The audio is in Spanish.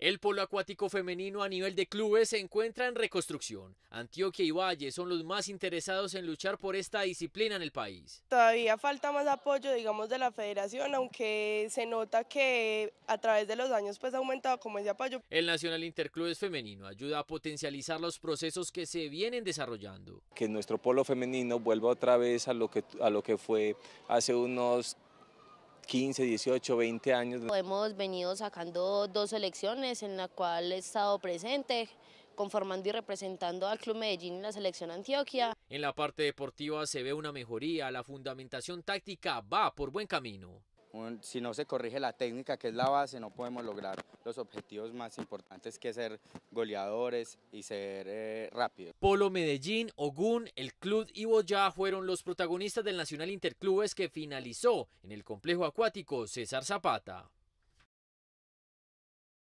El polo acuático femenino a nivel de clubes se encuentra en reconstrucción. Antioquia y Valle son los más interesados en luchar por esta disciplina en el país. Todavía falta más apoyo, digamos, de la federación, aunque se nota que a través de los años pues ha aumentado como ese apoyo. El Nacional Interclubes Femenino ayuda a potencializar los procesos que se vienen desarrollando. Que nuestro polo femenino vuelva otra vez a lo que, a lo que fue hace unos 15, 18, 20 años. Hemos venido sacando dos selecciones en la cual he estado presente, conformando y representando al Club Medellín y la selección Antioquia. En la parte deportiva se ve una mejoría, la fundamentación táctica va por buen camino si no se corrige la técnica, que es la base, no podemos lograr los objetivos más importantes que ser goleadores y ser eh, rápidos. Polo Medellín, Ogún, el Club y Boyá fueron los protagonistas del Nacional Interclubes que finalizó en el complejo acuático César Zapata.